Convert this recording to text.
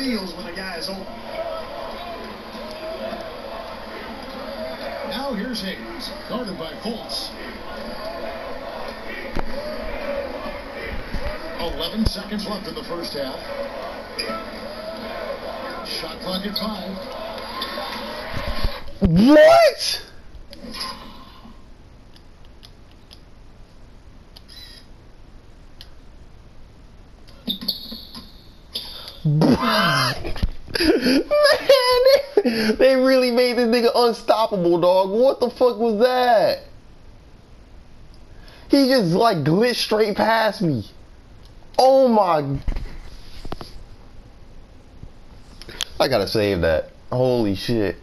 when a guy is open. Now here's Hayes, guarded by Colts. 11 seconds left in the first half. Shot clock at five. What? Man, they, really made this nigga unstoppable, dog. What the fuck was that? He just like glitched straight past me. Oh my. I gotta save that. Holy shit.